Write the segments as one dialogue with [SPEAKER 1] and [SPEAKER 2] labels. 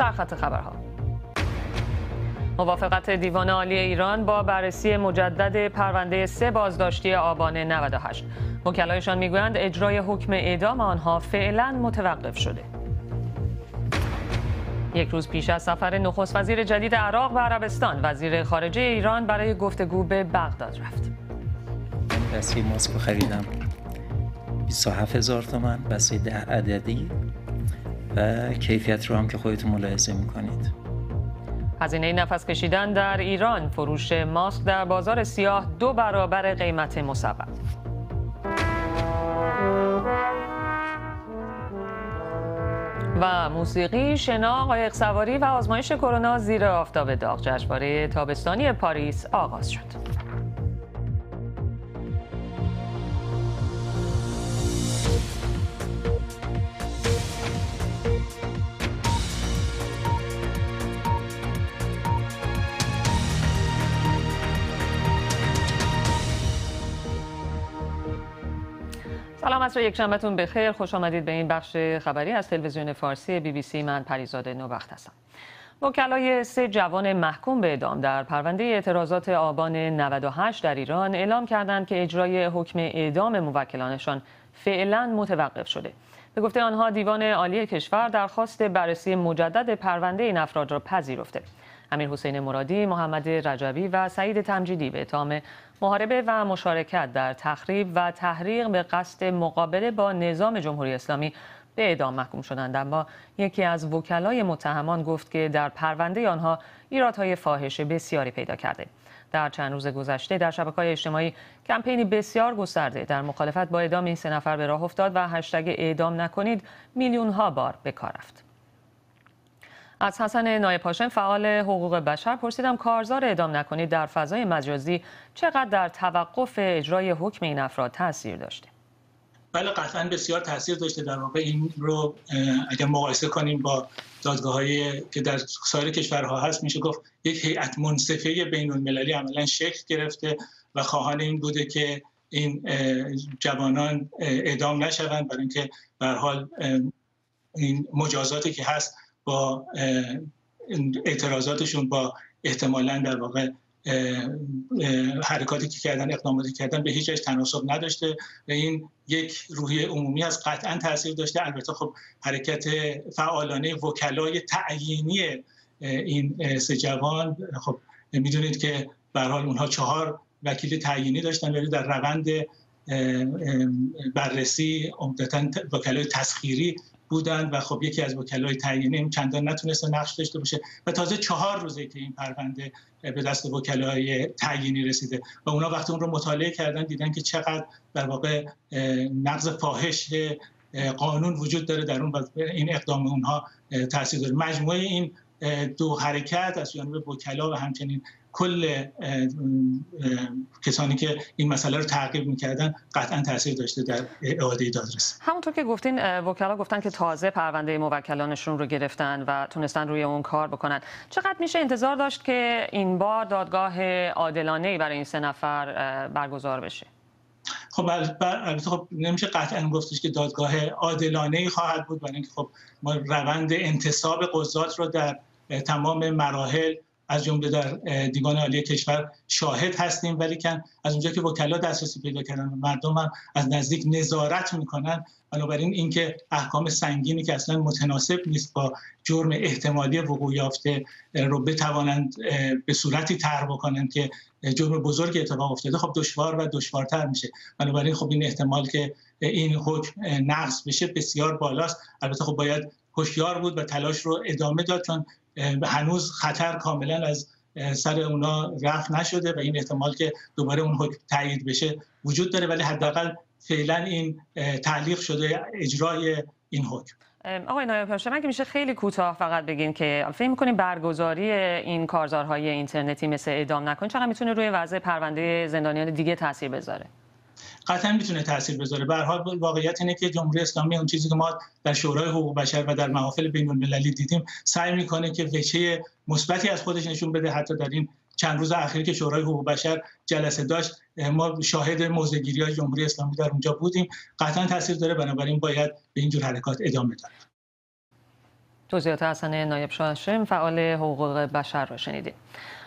[SPEAKER 1] سرخط خبرها. موافقت دیوان عالی ایران با بررسی مجدد پرونده سه بازداشتی آبان 98 وکلایشان می‌گویند اجرای حکم اعدام آنها فعلا متوقف شده. یک روز پیش از سفر نخست وزیر جدید عراق و عربستان وزیر خارجه ایران برای گفتگو به بغداد رفت.
[SPEAKER 2] دستی ماسک خریدم. 27 هزار تومن بسته ده عددی. و کیفیت رو هم که خودتون ملاحظه می‌کنید.
[SPEAKER 1] هزینه نفس کشیدن در ایران فروش ماسک در بازار سیاه دو برابر قیمت مصوب و موسیقی، شنا، قایق سواری و آزمایش کرونا زیر آفتاب داغ. جشنواره تابستانی پاریس آغاز شد. سلام عصر یک شنبهتون بخیر. خوش آمدید به این بخش خبری از تلویزیون فارسی بی بی سی. من پریزاد نوبخت هستم. وکلای سه جوان محکوم به اعدام در پرونده اعتراضات آبان 98 در ایران اعلام کردند که اجرای حکم اعدام موکلانشان فعلا متوقف شده. به گفته آنها دیوان عالی کشور درخواست بررسی مجدد پرونده این افراد را پذیرفته. امیر حسین مرادی، محمد رجوی و سعید تمجیدی به اتهام محاربه و مشارکت در تخریب و تحریق به قصد مقابله با نظام جمهوری اسلامی به اعدام محکوم شدند. اما یکی از وکلای متهمان گفت که در پرونده آنها ایرادهای فاحشه بسیاری پیدا کرده. در چند روز گذشته در شبکه‌های اجتماعی کمپینی بسیار گسترده. در مخالفت با اعدام این سه نفر به راه افتاد و هشتگ اعدام نکنید میلیون ها بار به کار رفت. از حسن نایب پاشن فعال حقوق بشر پرسیدم کارزار اعدام نکنید در فضای مجازی چقدر در توقف اجرای حکم این افراد تاثیر داشته؟
[SPEAKER 3] بله قطعا بسیار تاثیر داشته. در واقع این رو اگر مقایسه کنیم با دادگاه که در سایر کشورها هست میشه گفت یک هیئت منصفه بین المللی عملا شکل گرفته و خواهان این بوده که این جوانان اعدام نشوند. برای اینکه به حال این مجازاتی که هست با اعتراضاتشون با احتمالا در واقع حرکاتی که کردن اقداماتی کردن به هیچ تناسب نداشته و این یک روحی عمومی از قطعا تاثیر داشته. البته خب حرکت فعالانه وکلای تعیینی این سه جوان خب می‌دونید که به حال اونها چهار وکیل تعیینی داشتن ولی در روند بررسی عمدتا وکلای تسخیری بودند و خب یکی از وکلای تعیینی چندان نتونسته نقش داشته باشه و تازه چهار روزه که این پرونده به دست وکلای تعیینی رسیده و اونا وقتی اون رو مطالعه کردن دیدن که چقدر در واقع نقض فاحش قانون وجود داره در اون این اقدام اونها تاثیر داره. مجموعه این دو حرکت از جانب وکلا و همچنین کل کسانی که این مسئله رو تعقیب می‌کردن قطعا تاثیر داشته در اعاده دادرسی
[SPEAKER 1] همونطور که گفتین وکلا گفتن که تازه پرونده موکلانشون رو گرفتن و تونستن روی اون کار بکنن. چقدر میشه انتظار داشت که این بار دادگاه عادلانه برای این سه نفر برگزار بشه؟
[SPEAKER 3] خب البته خب نمیشه قطعا گفتش که دادگاه عادلانه ای خواهد بود برای اینکه خب ما روند انتصاب قضات رو در تمام مراحل از جمله در دیوان عالی کشور شاهد هستیم ولی کن از اونجا که وکلا دسترسی پیدا کردن و مردم هم از نزدیک نظارت می‌کنن. بنابراین اینکه احکام سنگینی که اصلا متناسب نیست با جرم احتمالی وقوع یافته رو بتوانند به صورتی طرح بکنند که جرم بزرگ اتفاق افتاده خب دشوار و دشوارتر میشه. بنابراین خب این احتمال که این حکم نقض بشه بسیار بالاست. البته خب باید هوشیار بود و تلاش رو ادامه داد چون هنوز خطر کاملا از سر اونا رفت نشده و این احتمال که دوباره اون حکم تایید بشه وجود داره ولی حداقل فعلا این تعلیق شده اجرای این حکم.
[SPEAKER 1] آقای نایب پاشا مگه میشه خیلی کوتاه فقط بگین که فکر می‌کنین برگزاری این کارزارهای اینترنتی مثل اعدام نکن چقدر می‌تونه روی وضع پرونده زندانیان دیگه تاثیر بذاره؟
[SPEAKER 3] قطعا می‌تونه تاثیر بذاره. به حال واقعیت اینه که جمهوری اسلامی اون چیزی که ما در شورای حقوق بشر و در محافل بین المللی دیدیم سعی می‌کنه که وجه مثبتی از خودش نشون بده حتی در این چند روز اخیر که شورای حقوق بشر جلسه داشت ما شاهد موزگیری های جمهوری اسلامی در اونجا بودیم. قطعا تاثیر داره بنابراین باید به اینجور حرکات ادامه داد.
[SPEAKER 1] توضیحات حسن نایب شاشم فعال حقوق بشر را شنیدیم.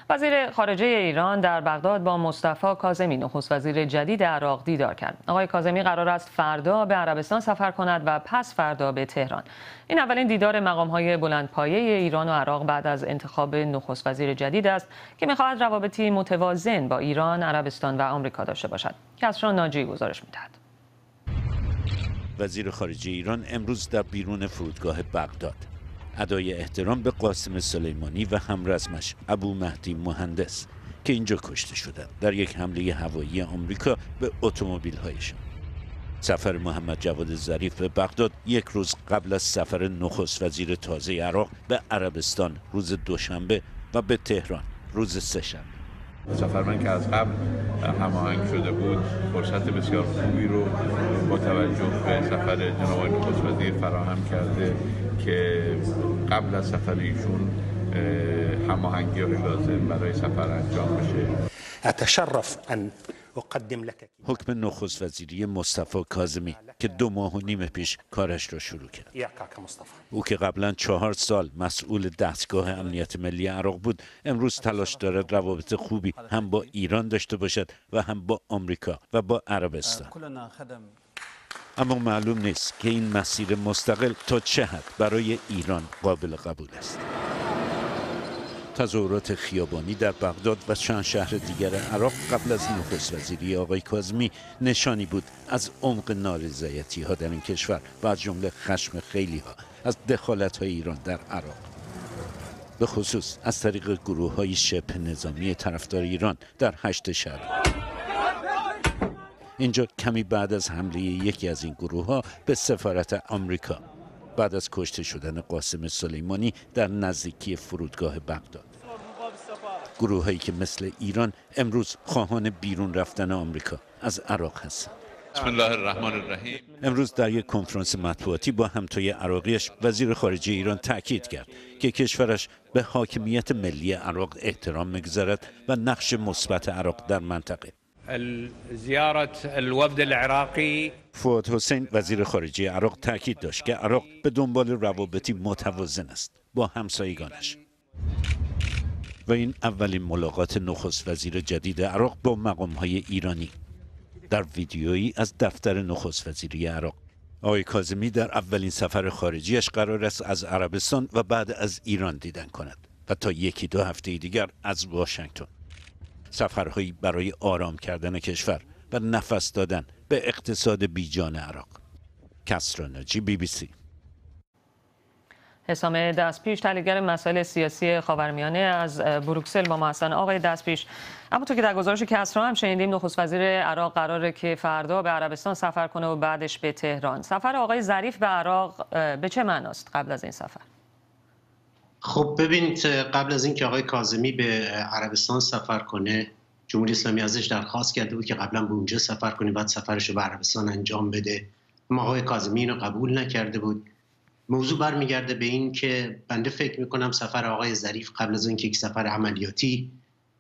[SPEAKER 1] وزیر خارجه ایران در بغداد با مصطفی کاظمی نخست وزیر جدید عراق دیدار کرد. آقای کاظمی قرار است فردا به عربستان سفر کند و پس فردا به تهران. این اولین دیدار مقام‌های بلندپایه ایران و عراق بعد از انتخاب نخست وزیر جدید است که می‌خواهد روابطی متوازن با ایران، عربستان و آمریکا داشته باشد. کسران ناجی گزارش می‌دهد.
[SPEAKER 4] وزیر خارجه ایران امروز در بیرون فرودگاه بغداد ادای احترام به قاسم سلیمانی و همرزمش ابو مهدی مهندس که اینجا کشته شدند در یک حمله هوایی آمریکا به اتومبیل هایشان سفر محمد جواد ظریف به بغداد یک روز قبل از سفر نخست وزیر تازه عراق به عربستان روز دوشنبه و به تهران روز سهشنبه.
[SPEAKER 5] سفر من که از قبل هماهنگ شده بود فرصت بسیار خوبی رو با توجه به سفر جناب وزیر فراهم کرده که قبل از سفر ایشون هماهنگی لازم برای سفر انجام بشه. اتشرف ان
[SPEAKER 4] اقدم لك حکم نخست وزیری مصطفی کاظمی که دو ماه و نیم پیش کارش را شروع کرد. او که قبلا چهار سال مسئول دستگاه امنیت ملی عراق بود امروز تلاش دارد روابط خوبی هم با ایران داشته باشد و هم با آمریکا و با عربستان. اما معلوم نیست که این مسیر مستقل تا چه حد برای ایران قابل قبول است. تظاهرات خیابانی در بغداد و چند شهر دیگر عراق قبل از نخست وزیری آقای کازمی نشانی بود از عمق نارضایتی ها در این کشور و از جمله خشم خیلی ها از دخالت های ایران در عراق. به خصوص از طریق گروه های شبه نظامی طرفدار ایران در هشت شهر. اینجا کمی بعد از حمله یکی از این گروه ها به سفارت آمریکا بعد از کشته شدن قاسم سلیمانی در نزدیکی فرودگاه بغداد. گروه هایی که مثل ایران امروز خواهان بیرون رفتن آمریکا از عراق هستند.
[SPEAKER 5] بسم الله الرحمن الرحیم.
[SPEAKER 4] امروز در یک کنفرانس مطبوعاتی با همتای عراقیش وزیر خارجه ایران تاکید کرد که کشورش به حاکمیت ملی عراق احترام می‌گذارد و نقش مثبت عراق در منطقه. فواد حسین وزیر خارجه عراق تاکید داشت که عراق به دنبال روابطی متوازن است با همسایگانش. و این اولین ملاقات نخست وزیر جدید عراق با مقام های ایرانی. در ویدیویی از دفتر نخست وزیری عراق. آقای کازمی در اولین سفر خارجیش قرار است از عربستان و بعد از ایران دیدن کند و تا یکی دو هفته دیگر از واشنگتن. سفرهایی برای آرام کردن کشور و نفس دادن به اقتصاد بیجان عراق. کسرانجی بی بی سی.
[SPEAKER 1] حسام دستپیش تحلیلگر مسائل سیاسی خاورمیانه از بروکسل با ما هستن. آقای دستپیش اما تو که در گزارش کسرا هم شنیدیم نخست وزیر عراق قراره که فردا به عربستان سفر کنه و بعدش به تهران. سفر آقای ظریف به عراق به چه معناست قبل از این سفر؟
[SPEAKER 6] خب ببینید قبل از اینکه آقای کاظمی به عربستان سفر کنه جمهوری اسلامی ازش درخواست کرده بود که قبلا به اونجا سفر کنه بعد سفرش رو به عربستان انجام بده. اما آقای کاظمی اینو قبول نکرده بود. موضوع برمیگرده به این که بنده فکر می‌کنم سفر آقای ظریف قبل از اینکه یک سفر عملیاتی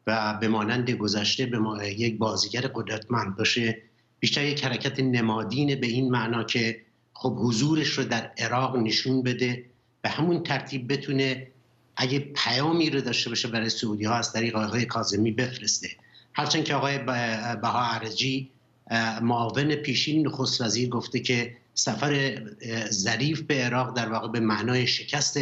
[SPEAKER 6] و به مانند گذشته به ما یک بازیگر قدرتمند باشه بیشتر یک حرکت نمادین به این معنا که خب حضورش رو در عراق نشون بده. به همون ترتیب بتونه اگه پیامی رو داشته باشه برای سعودی ها از طریق آقای کاظمی بفرسته. هرچند که آقای بها عرجی معاون پیشین نخست وزیر گفته که سفر ظریف به عراق در واقع به معنای شکست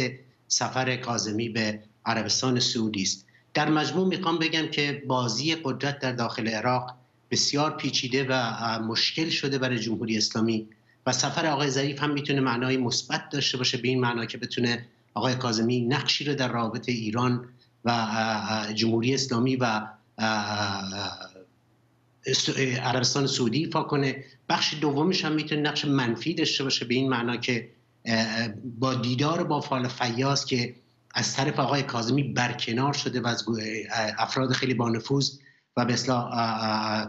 [SPEAKER 6] سفر کاظمی به عربستان سعودی است. در مجموع می‌خوام بگم که بازی قدرت در داخل عراق بسیار پیچیده و مشکل شده برای جمهوری اسلامی و سفر آقای ظریف هم می‌تونه معنای مثبت داشته باشه به این معنا که بتونه آقای کاظمی نقشی رو در رابطه ایران و جمهوری اسلامی و عربستان سعودی ایفا کنه. بخش دومش هم می‌تونه نقش منفی داشته باشه به این معنا که با دیدار با فال فیاض که از طرف آقای کاظمی برکنار شده و از افراد خیلی با نفوذ و به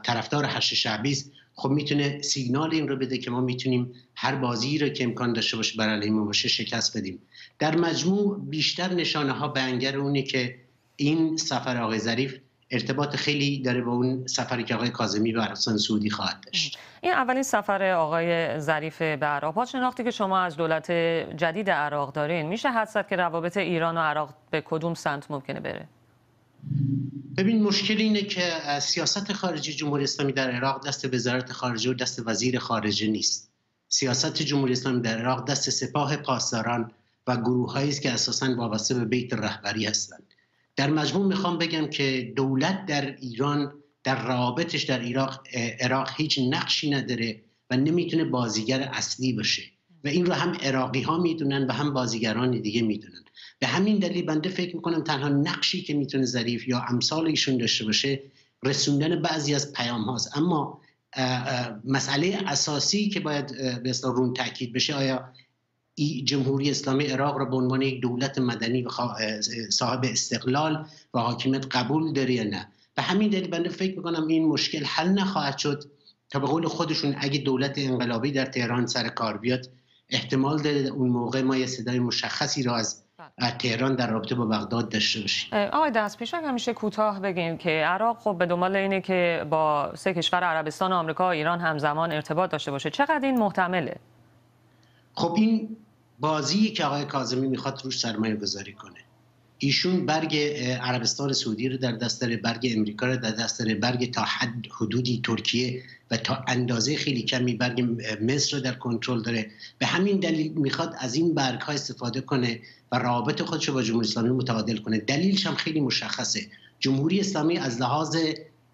[SPEAKER 6] طرفدار هشت شعبی خب می‌تونه سیگنال این رو بده که ما می‌تونیم هر بازی رو که امکان داشته باشه برای علیه باشه شکست بدیم. در مجموع بیشتر نشانه ها به انگر اونه که این سفر آقای ظریف ارتباط خیلی داره با اون سفری که آقای کاظمی به عربستان سعودی خواهد داشت.
[SPEAKER 1] این اولین سفر آقای ظریف به عراق. شناختی که شما از دولت جدید عراق دارین میشه حدست که روابط ایران و عراق به کدوم سمت ممکنه بره؟
[SPEAKER 6] ببین مشکل اینه که سیاست خارجی جمهوری اسلامی در عراق دست وزارت خارجه و دست وزیر خارجه نیست. سیاست جمهوری اسلامی در عراق دست سپاه پاسداران و گروه است که اساسا وابسته به بیت رهبری هستند. در مجموع می‌خوام بگم که دولت در ایران در روابطش در عراق عراق هیچ نقشی نداره و نمی‌تونه بازیگر اصلی باشه. و این رو هم عراقی ها می‌دونن و هم بازیگران دیگه می‌دونن. به همین دلیل بنده فکر می‌کنم تنها نقشی که می‌تونه ظریف یا امثال ایشون داشته باشه رسوندن بعضی از پیام هاست. اما مسئله اساسی که باید به رون تاکید بشه آیا جمهوری اسلامی عراق را به عنوان یک دولت مدنی و صاحب استقلال و حاکمیت قبول داره یا نه؟ به همین دلیل بنده فکر می‌کنم این مشکل حل نخواهد شد تا به قول خودشون اگه دولت انقلابی در تهران سر کار بیاد احتمال داره اون موقع ما یه صدای مشخصی را از تهران در رابطه با بغداد داشته باشیم.
[SPEAKER 1] آقای دست پیش همیشه کوتاه بگیم که عراق خب به دنبال اینه که با سه کشور عربستان و آمریکا و ایران همزمان ارتباط داشته باشه. چقدر این محتمله؟
[SPEAKER 6] خب این بازی که آقای کاظمی می‌خواد روش سرمایه گذاری کنه. ایشون برگ عربستان سعودی رو در دست داره برگ امریکا رو در دست داره. برگ تا حد حدودی ترکیه و تا اندازه خیلی کمی برگ مصر رو در کنترل داره. به همین دلیل می‌خواد از این برگ ها استفاده کنه و روابط خودش رو با جمهوری اسلامی متعادل کنه. دلیلش هم خیلی مشخصه. جمهوری اسلامی از لحاظ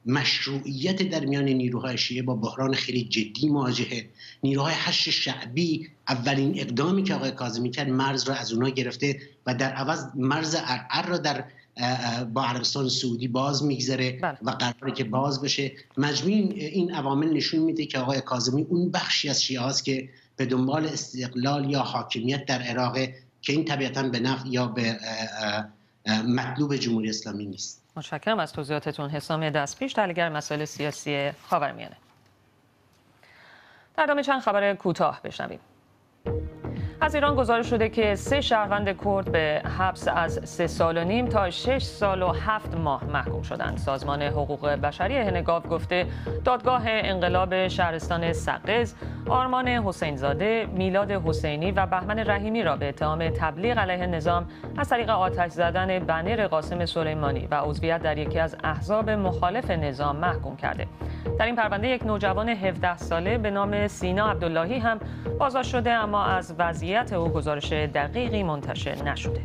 [SPEAKER 6] مشروعیت در میان نیروهای شیعه با بحران خیلی جدی مواجهه. نیروهای هشت شعبی اولین اقدامی که آقای کاظمی کرد مرز را از اونها گرفته و در عوض مرز ارعر را در با عربستان سعودی باز میگذره بله. و قراره که باز بشه. مجموع این عوامل نشون میده که آقای کاظمی اون بخشی از شیعه هاست که به دنبال استقلال یا حاکمیت در عراق که این طبیعتا به نفع یا به مطلوب جمهوری اسلامی نیست.
[SPEAKER 1] متشکرم. از توضیحاتتون حسام دستپیش. تحلیلگر مسائل سیاسی خاورمیانه. در ادامه چند خبر کوتاه بشنویم. از ایران گزارش شده که سه شهروند کرد به حبس از سه سال و نیم تا شش سال و هفت ماه محکوم شدند. سازمان حقوق بشری هنگاو گفته دادگاه انقلاب شهرستان سقز آرمان حسینزاده، میلاد حسینی و بهمن رحیمی را به اتهام تبلیغ علیه نظام از طریق آتش زدن بنر قاسم سلیمانی و عضویت در یکی از احزاب مخالف نظام محکوم کرده. در این پرونده یک نوجوان 17 ساله به نام سینا عبداللهی هم بازداشت شده اما از وضعیت او گزارش دقیقی منتشر نشده.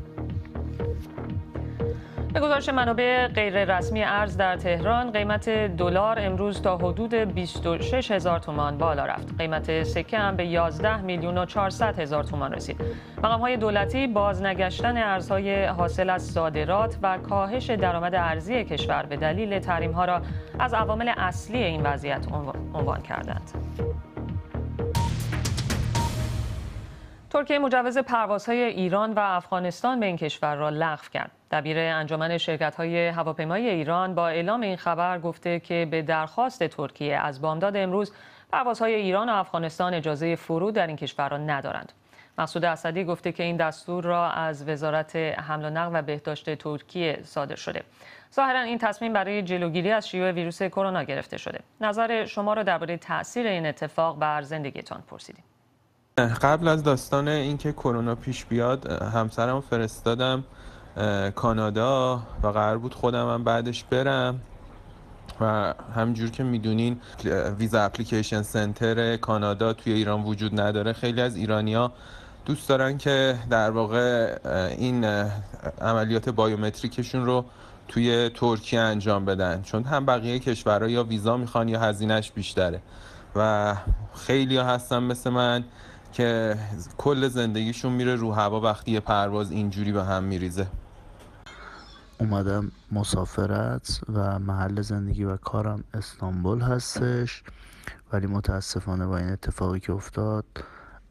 [SPEAKER 1] به گزارش منابع غیر رسمی ارز در تهران قیمت دلار امروز تا حدود 26 هزار تومان بالا رفت. قیمت سکه هم به 11 میلیون و 400 هزار تومان رسید. مقام های دولتی بازنگشتن ارزهای حاصل از صادرات و کاهش درآمد ارزی کشور به دلیل تحریم ها را از عوامل اصلی این وضعیت عنوان کردند. ترکیه مجوز پروازهای ایران و افغانستان به این کشور را لغو کرد. دبیر انجمن های هواپیمایی ایران با اعلام این خبر گفته که به درخواست ترکیه از بامداد امروز پروازهای ایران و افغانستان اجازه فرود در این کشور را ندارند. مقصود اسدی گفته که این دستور را از وزارت حمل و نقل و بهداشت ترکیه صادر شده. ظاهرا این تصمیم برای جلوگیری از شیوع ویروس کرونا گرفته شده. نظر شما را درباره تاثیر این اتفاق بر زندگیتان پرسیدیم.
[SPEAKER 7] قبل از داستان اینکه کرونا پیش بیاد همسرم فرستادم کانادا و قرار بود خودم هم بعدش برم. و همجور که می‌دونین ویزا اپلیکیشن سنتر کانادا توی ایران وجود نداره. خیلی از ایرانیا دوست دارن که در واقع این عملیات بایومتریکشون رو توی ترکیه انجام بدن. چون هم بقیه کشورها یا ویزا می‌خوان یا هزینهش بیشتره. و خیلی هستن مثل من که کل زندگیشون میره رو هوا وقتی یه پرواز اینجوری به هم میریزه.
[SPEAKER 8] اومدم مسافرت و محل زندگی و کارم استانبول هستش ولی متاسفانه با این اتفاقی که افتاد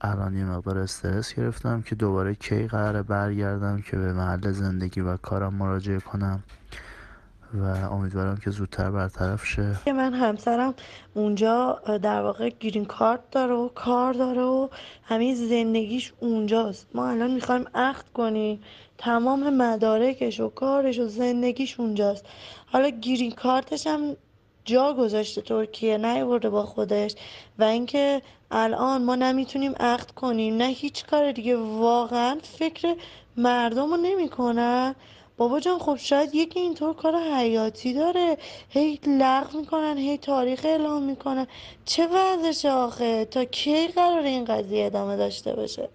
[SPEAKER 8] الان یه مقدار استرس گرفتم که دوباره کی قراره برگردم که به محل زندگی و کارم مراجعه کنم. و امیدوارم که زودتر برطرف شه.
[SPEAKER 9] من همسرم اونجا در واقع گرین کارت داره و کار داره و همه زندگیش اونجاست. ما الان می‌خوایم عقد کنیم تمام مدارکش و کارش و زندگیش اونجاست. حالا گرین کارتش هم جا گذاشته ترکیه نیورده با خودش. و اینکه الان ما نمی‌تونیم عقد کنیم نه هیچ کار دیگه. واقعا فکر مردم رو نمی‌کنن. بابا جان خب شاید یکی اینطور کار حیاتی داره. هی لغو می‌کنن هی تاریخ اعلام می‌کنن. چه وضعشه آخه؟ تا کی قرار این قضیه ادامه داشته باشه؟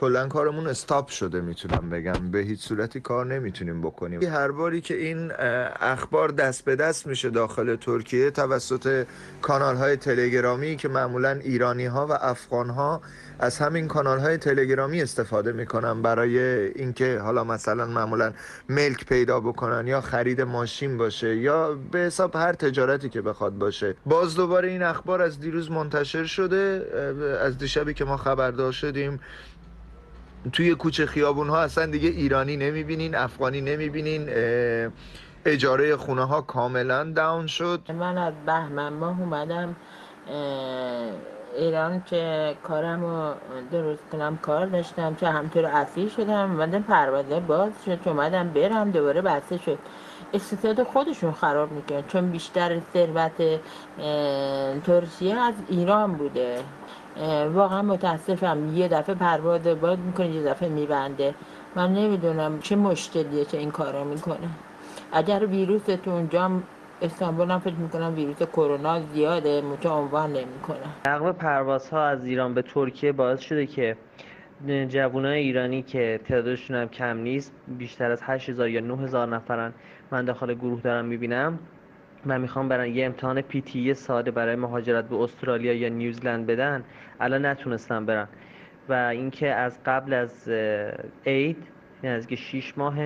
[SPEAKER 10] کلا کارمون استاپ شده می‌تونم بگم. به هیچ صورتی کار نمی‌تونیم بکنیم. هر باری که این اخبار دست به دست میشه داخل ترکیه توسط کانال های تلگرامی که معمولا ایرانی ها و افغان ها از همین کانال های تلگرامی استفاده می‌کنن برای اینکه حالا مثلا معمولا ملک پیدا بکنن یا خرید ماشین باشه یا به حساب هر تجارتی که بخواد باشه. باز دوباره این اخبار از دیروز منتشر شده از دیشبی که ما خبردار شدیم توی کوچه خیابون ها اصلا دیگه ایرانی نمی‌بینین افغانی نمی‌بینین اجاره خونه ها کاملا داون شد.
[SPEAKER 11] من از بهمن ماه اومدم ایران که کارم رو درست کنم کار داشتم چه همطور اصلی شدم اومدم پروازه باز شد اومدم برم دوباره بسته شد. اقتصاد خودشون خراب می‌کنه چون بیشتر ثروت ترکیه از ایران بوده. واقعا متاسفم یه دفعه پرواز باز می‌کنه یه دفعه میبنده. من نمی‌دونم چه مشکلیه که این کارو می‌کنه. اگر ویروس تو اونجا استانبول هم فکر می‌کنم ویروس کرونا زیاده متو عنوان نمی‌کنه.
[SPEAKER 12] نقل پروازها از ایران به ترکیه باعث شده که جوانای ایرانی که تعدادشون هم کم نیست بیشتر از 8000 یا 9000 نفرن من داخل گروه دارم می‌بینم و می‌خوام برن یه امتحان پیتی ساده برای مهاجرت به استرالیا یا نیوزلند بدن. الان نتونستم برن. و اینکه از قبل از عید یعنی از که 6 ماه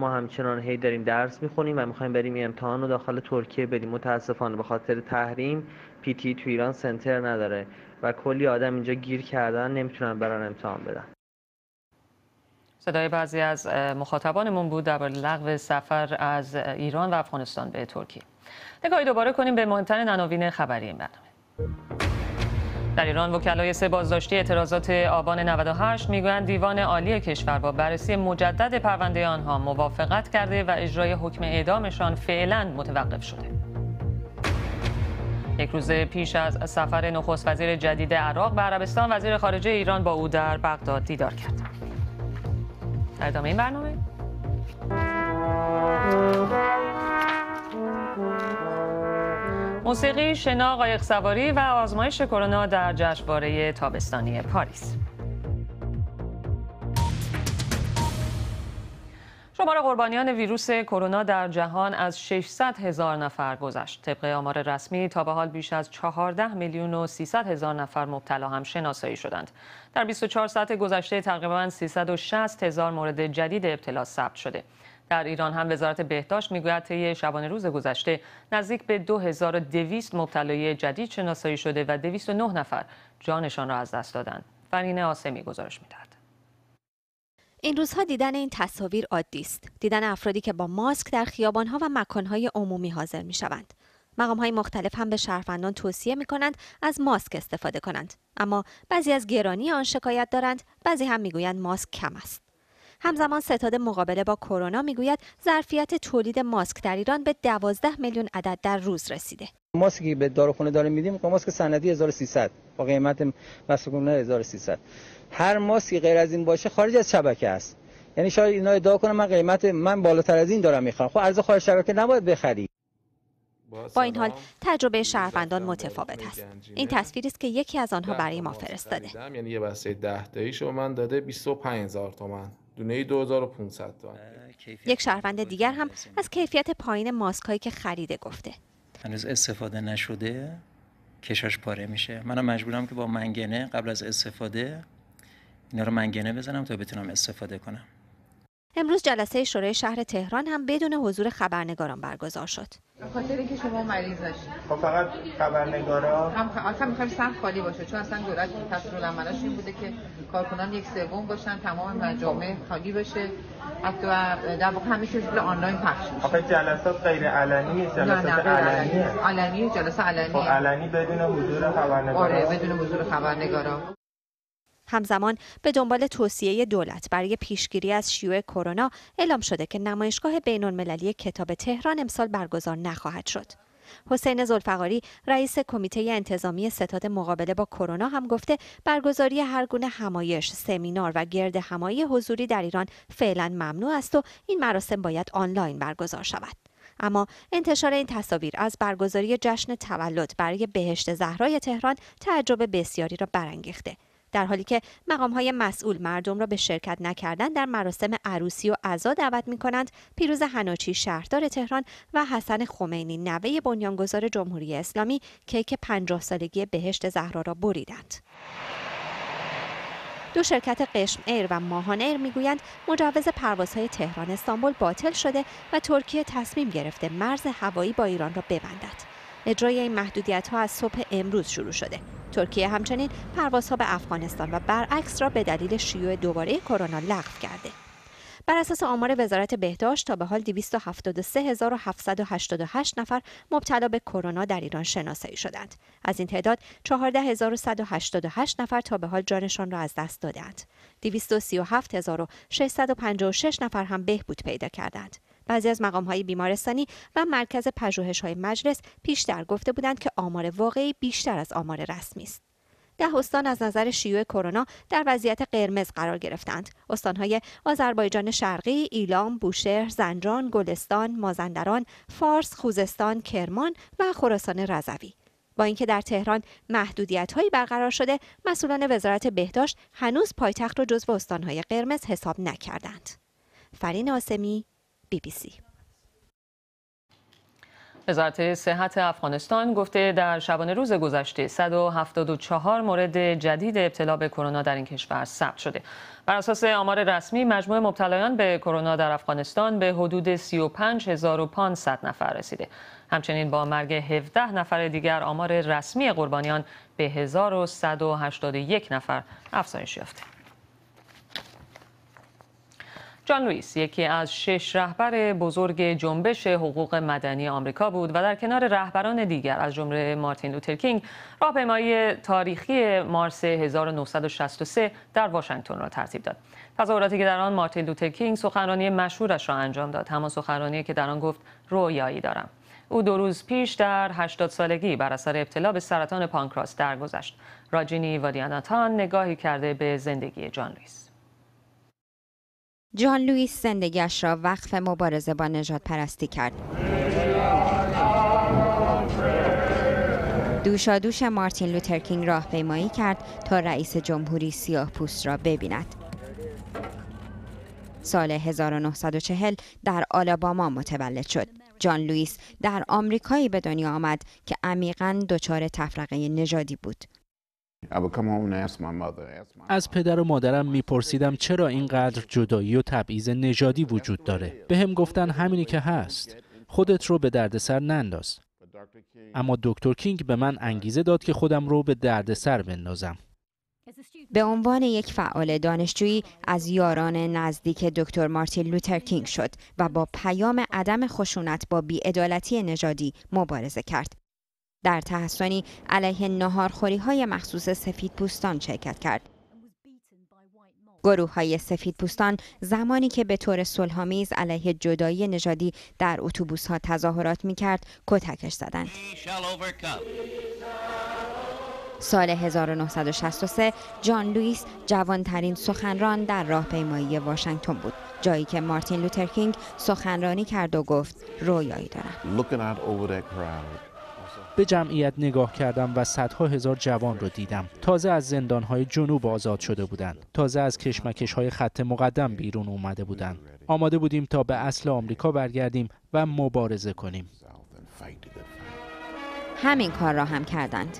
[SPEAKER 12] ما همچنان هی داریم درس می‌خونیم و می‌خوایم بریم امتحان رو داخل ترکیه بدیم. متاسفانه به خاطر تحریم پیتی تو ایران سنتر نداره و کلی آدم اینجا گیر کردن نمی‌تونن برن امتحان بدن.
[SPEAKER 1] صدای بعضی از مخاطبانمون بود در لغو سفر از ایران و افغانستان به ترکیه. نگاهی دوباره کنیم به مهمترین عناوین خبری این برنامه. در ایران وکلای سه بازداشتی اعتراضات آبان 98 می‌گویند دیوان عالی کشور با بررسی مجدد پرونده آنها موافقت کرده و اجرای حکم اعدامشان فعلا متوقف شده. یک روز پیش از سفر نخست وزیر جدید عراق به عربستان وزیر خارجه ایران با او در بغداد دیدار کرد. ادامه این برنامه موسیقی، شنا، قایق سواری و آزمایش کرونا در جشنواره تابستانی پاریس. شمار قربانیان ویروس کرونا در جهان از 600 هزار نفر گذشت. طبق آمار رسمی تا به حال بیش از 14 میلیون و 300 هزار نفر مبتلا هم شناسایی شدند. در 24 ساعت گذشته تقریبا 360 هزار مورد جدید ابتلا ثبت شده. در ایران هم وزارت بهداشت می‌گوید طی شبانه روز گذشته نزدیک به 2200 مبتلای جدید شناسایی شده و 209 نفر جانشان را از دست دادند. فرین آسمی گزارش می‌دهد.
[SPEAKER 13] این روزها دیدن این تصاویر عادی است. دیدن افرادی که با ماسک در خیابانها و مکانهای عمومی حاضر می شوند. مقام های مختلف هم به شهروندان توصیه می کنند از ماسک استفاده کنند. اما بعضی از گرانی آن شکایت دارند، بعضی هم می‌گویند ماسک کم است. همزمان ستاد مقابله با کرونا می‌گوید ظرفیت تولید ماسک در ایران به 12 میلیون عدد در روز رسیده.
[SPEAKER 14] ماسکی که به داروخونه داریم میدیم ماسک سندی 1300 با قیمت مسکونه 1300 هر ماسکی غیر از این باشه خارج از شبکه است. یعنی شاید اینا ادعا کنم من قیمت من بالاتر از این دارم می‌خوام خب عرض خارج شبکه نباید بخری.
[SPEAKER 13] با این حال تجربه شهروندان متفاوت است. این تصویری است که یکی از آنها برای ما فرستاده.
[SPEAKER 15] یعنی یه بسته 10 تایی شو من داده 25000 تومان. دونه 2500 تومان
[SPEAKER 13] یک شهروند دیگر هم از کیفیت پایین ماسک هایی که خریده گفته.
[SPEAKER 2] هنوز استفاده نشده. کشاش پاره میشه. منم مجبورم که با منگنه قبل از استفاده اینا رو منگنه بزنم تا بتونم استفاده کنم.
[SPEAKER 13] امروز جلسه شورای شهر تهران هم بدون حضور خبرنگاران برگزار شد.
[SPEAKER 16] خاطر اینکه شما مریض نشید
[SPEAKER 7] خب فقط خبرنگارا.
[SPEAKER 16] هم اصلا می‌خوایم سخت خالی باشه چون اصلا دولت تصمیم العملش این بوده که کارکنان یک سوم باشن تمام مجامع خالی بشه. حتی در واقع همه چیز آنلاین پخش میشه.
[SPEAKER 7] آخه جلسات غیر علنی جلسات
[SPEAKER 16] علنی. علنی جلسه علنی
[SPEAKER 7] خب علنی بدون حضور خبرنگارا.
[SPEAKER 16] آره بدون حضور خبرنگارا.
[SPEAKER 13] همزمان به دنبال توصیه دولت برای پیشگیری از شیوع کرونا اعلام شده که نمایشگاه بین المللی کتاب تهران امسال برگزار نخواهد شد. حسین زلفقاری رئیس کمیته انتظامی ستاد مقابله با کرونا هم گفته برگزاری هر گونه همایش، سمینار و گرد همایی حضوری در ایران فعلا ممنوع است و این مراسم باید آنلاین برگزار شود. اما انتشار این تصاویر از برگزاری جشن تولد برای بهشت زهرای تهران تعجب بسیاری را برانگیخته. در حالی که مقام های مسئول مردم را به شرکت نکردن در مراسم عروسی و عزا دعوت می کنند پیروز حناچی شهردار تهران و حسن خمینی نوه بنیانگذار جمهوری اسلامی کیک 50 سالگی بهشت زهرا را بریدند دو شرکت قشم ایر و ماهان ایر می‌گویند مجوز پروازهای تهران استانبول باطل شده و ترکیه تصمیم گرفته مرز هوایی با ایران را ببندد. اجرای این محدودیت ها از صبح امروز شروع شده. ترکیه همچنین پروازها به افغانستان و برعکس را به دلیل شیوع دوباره کرونا لغو کرده. بر اساس آمار وزارت بهداشت تا به حال 273788 نفر مبتلا به کرونا در ایران شناسایی شدند. از این تعداد 14188 نفر تا به حال جانشان را از دست دادند. 237656 نفر هم بهبود پیدا کردند. بعضی از مقام های بیمارستانی و مرکز پژوهش های مجلس پیشتر گفته بودند که آمار واقعی بیشتر از آمار رسمی است. ده استان از نظر شیوع کرونا در وضعیت قرمز قرار گرفتند. استانهای آذربایجان شرقی، ایلام، بوشهر، زنجان، گلستان، مازندران، فارس، خوزستان، کرمان و خراسان رضوی. با اینکه در تهران محدودیت هایی برقرار شده، مسئولان وزارت بهداشت هنوز پایتخت را جزو استانهای قرمز حساب نکردند. فرین آسمی بی بی سی.
[SPEAKER 1] وزارت صحت افغانستان گفته در شبانه روز گذشته 174 مورد جدید ابتلا به کرونا در این کشور ثبت شده. بر اساس آمار رسمی مجموع مبتلایان به کرونا در افغانستان به حدود 35500 نفر رسیده. همچنین با مرگ 17 نفر دیگر آمار رسمی قربانیان به 1181 نفر افزایش یافته. جان لوئیس یکی از شش رهبر بزرگ جنبش حقوق مدنی آمریکا بود و در کنار رهبران دیگر از جمله مارتین لوترکینگ راهپیمایی تاریخی مارس 1963 در واشنگتن را ترتیب داد. تظاهراتی که در آن مارتین لوترکینگ سخنرانی مشهورش را انجام داد همان سخنرانی که در آن گفت رویایی دارم او دو روز پیش در 80 سالگی بر اثر ابتلا به سرطان پانکراس درگذشت. راجینی وادیاناتان نگاهی کرده به زندگی جان لوئیس.
[SPEAKER 17] جان لوئیس زندگیش را وقف مبارزه با نژادپرستی کرد. دوشا دوش مارتین لوترکینگ راهپیمایی کرد تا رئیس جمهوری سیاه پوست را ببیند. سال 1940 در آلاباما متولد شد. جان لوئیس در آمریکایی به دنیا آمد که عمیقا دچار تفرقه نژادی بود.
[SPEAKER 18] از پدر و مادرم میپرسیدم چرا اینقدر جدایی و تبعیض نژادی وجود داره؟ به هم گفتن همینی که هست. خودت رو به دردسر ننداز. اما دکتر کینگ به من انگیزه داد که خودم رو به دردسر بندازم.
[SPEAKER 17] به عنوان یک فعال دانشجویی از یاران نزدیک دکتر مارتین لوتر کینگ شد و با پیام عدم خشونت با بیعدالتی نژادی مبارزه کرد. در تحسنی علیه نهارخوری های مخصوص سفید پوستان شرکت کرد. گروه های سفید پوستان زمانی که به طور صلحآمیز علیه جدایی نژادی در اتوبوس ها تظاهرات می کرد کتکش زدند. سال 1963 جان لوئیس جوانترین سخنران در راهپیمایی واشنگتن بود جایی که مارتین لوترکینگ سخنرانی کرد و گفت رویایی دارم
[SPEAKER 18] به جمعیت نگاه کردم و صدها هزار جوان رو دیدم تازه از زندانهای جنوب آزاد شده بودند تازه از کشمکش های خط مقدم بیرون اومده بودند آماده بودیم تا به اصل آمریکا برگردیم و مبارزه کنیم
[SPEAKER 17] همین کار را هم کردند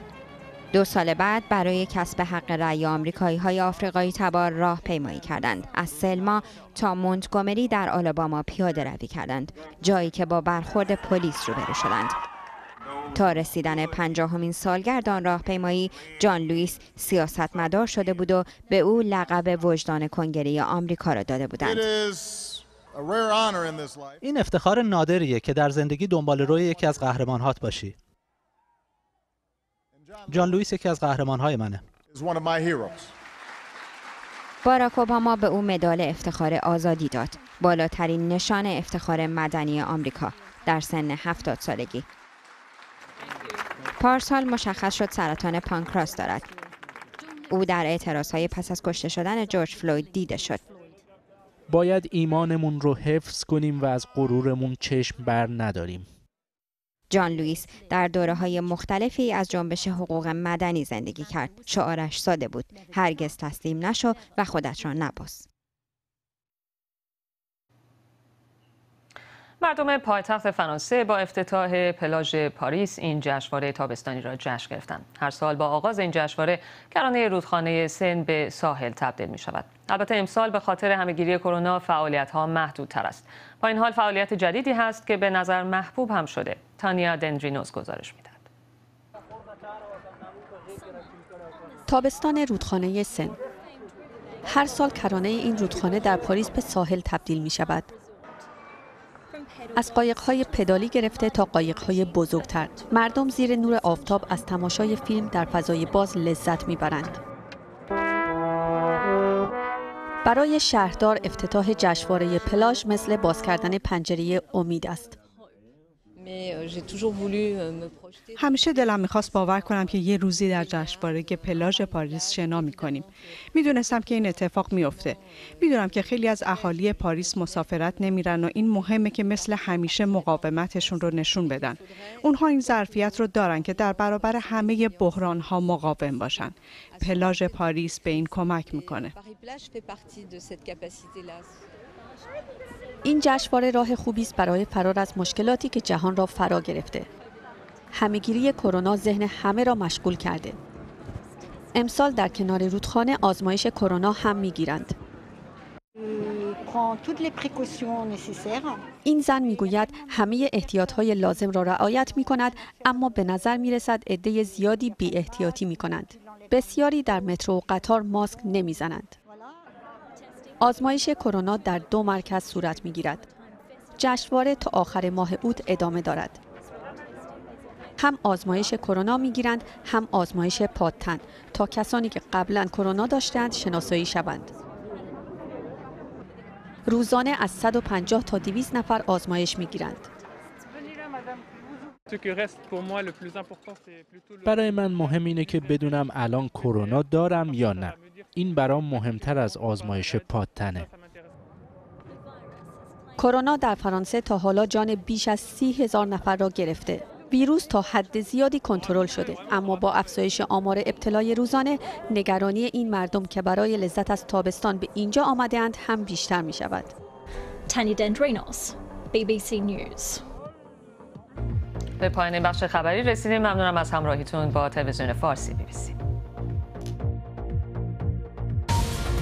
[SPEAKER 17] دو سال بعد برای کسب حق رأی آمریکایی های آفریقایی تبار راه پیمایی کردند. از سلما تا مونتگومری در آلاباما پیاده روی کردند. جایی که با برخورد پلیس روبرو شدند. تا رسیدن پنجاهمین سالگرد آن راهپیمایی جان لوئیس سیاستمدار شده بود و به او لقب وجدان کنگره آمریکا را داده بودند.
[SPEAKER 19] این افتخار نادریه که در زندگی دنبال روی یکی از قهرمانهات باشی. جان لوئیس یکی از قهرمانهای منه.
[SPEAKER 17] باراک اوباما به او مدال افتخار آزادی داد. بالاترین نشان افتخار مدنی آمریکا در سن 70 سالگی. پارسال مشخص شد سرطان پانکراس دارد. او در اعتراضهای پس از کشته شدن جورج فلوید دیده شد.
[SPEAKER 18] باید ایمانمون رو حفظ کنیم و از غرورمون چشم بر نداریم.
[SPEAKER 17] جان لوئیس در دوره های مختلفی از جنبش حقوق مدنی زندگی کرد. شعارش ساده بود. هرگز تسلیم نشو و خودت را نباز.
[SPEAKER 1] مردم پایتخت فرانسه با افتتاح پلاژ پاریس این جشنواره تابستانی را جشن گرفتند. هر سال با آغاز این جشنواره کرانه رودخانه سن به ساحل تبدیل می شود. البته امسال به خاطر همهگیری کرونا فعالیت ها محدودتر است. با این حال فعالیت جدیدی هست که به نظر محبوب هم شده. تانیا دندرینوز گزارش می‌دهد.
[SPEAKER 20] تابستان رودخانه سن هر سال کرانه این رودخانه در پاریس به ساحل تبدیل می شود. از قایق‌های پدالی گرفته تا قایق‌های بزرگتر. مردم زیر نور آفتاب از تماشای فیلم در فضای باز لذت می‌برند. برای شهردار افتتاح جشنواره پلاژ مثل باز کردن پنجره امید است.
[SPEAKER 21] همیشه دلم می‌خواست باور کنم که یه روزی در جشنواره پلاژ پاریس شنا می‌کنیم. می‌دونستم که این اتفاق میفته می‌دونم که خیلی از اهالی پاریس مسافرت نمیرن و این مهمه که مثل همیشه مقاومتشون رو نشون بدن. اونها این ظرفیت رو دارن که در برابر همه بحران ها مقاوم باشن. پلاژ پاریس به این کمک می‌کنه.
[SPEAKER 20] این جشنواره راه خوبی است برای فرار از مشکلاتی که جهان را فرا گرفته. همهگیری کرونا ذهن همه را مشغول کرده. امسال در کنار رودخانه آزمایش کرونا هم می‌گیرند. این زن می‌گوید همه احتیاط های لازم را رعایت می کند اما به نظر می رسد عده زیادی بی احتیاطی می کنند. بسیاری در مترو و قطار ماسک نمی زنند. آزمایش کرونا در دو مرکز صورت می گیرد. جشنواره تا آخر ماه اوت ادامه دارد. هم آزمایش کرونا می گیرند هم آزمایش پادتن تا کسانی که قبلا کرونا داشتند شناسایی شوند. روزانه از 150 تا 200 نفر آزمایش می گیرند.
[SPEAKER 18] برای من مهم اینه که بدونم الان کرونا دارم یا نه. این برام مهمتر از آزمایش پادتنه.
[SPEAKER 20] کرونا در فرانسه تا حالا جان بیش از سی هزار نفر را گرفته. ویروس تا حد زیادی کنترل شده اما با افزایش آمار ابتلای روزانه نگرانی این مردم که برای لذت از تابستان به اینجا آمدهاند هم بیشتر می شود.
[SPEAKER 22] BBC News
[SPEAKER 1] به پایان بخش خبری رسیدیم ممنونم از همراهیتون با تلویزیون فارسی بی بی سی.